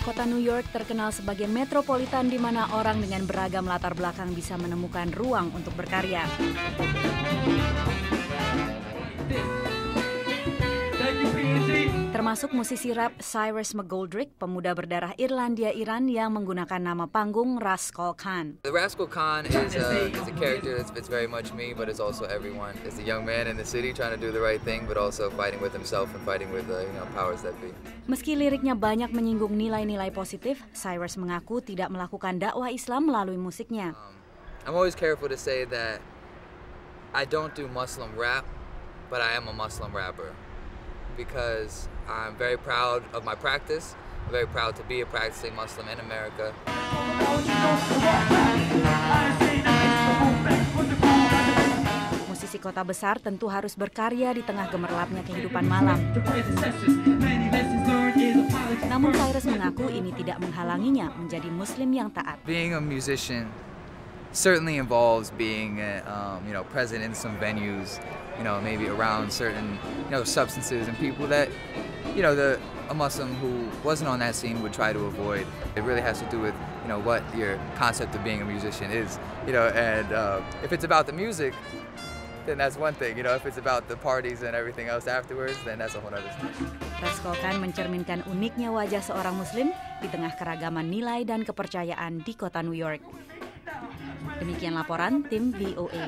Kota New York terkenal sebagai metropolitan di mana orang dengan beragam latar belakang bisa menemukan ruang untuk berkarya. Termasuk musisi rap Cyrus McGoldrick, pemuda berdarah Irlandia Iran yang menggunakan nama panggung Rascal Khan. The Rascal Khan is a, is a character that's it's very much me, but it's also everyone. It's a young man in the city trying to do the right thing, but also fighting with himself and fighting with uh, you know powers that be. Meski liriknya banyak menyinggung nilai-nilai positif, Cyrus mengaku tidak melakukan dakwah Islam melalui musiknya. Um, I'm always careful to say that I don't do Muslim rap, but I am a Muslim rapper because I'm very proud of my practice. I'm very proud to be a practicing Muslim in America. Musisi kota besar tentu harus berkarya di tengah gemerlapnya kehidupan malam. Namun Cyrus mengaku ini tidak menghalanginya menjadi muslim yang taat. Being a musician certainly involves being, uh, um, you know, present in some venues, you know, maybe around certain, you know, substances and people that, you know, the a Muslim who wasn't on that scene would try to avoid. It really has to do with, you know, what your concept of being a musician is, you know, and uh, if it's about the music, then that's one thing. You know, if it's about the parties and everything else afterwards, then that's a whole other thing. Rascal mencerminkan uniknya wajah seorang muslim di tengah keragaman nilai dan kepercayaan di kota New York. Demikian laporan tim VOA.